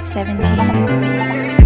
17. 17.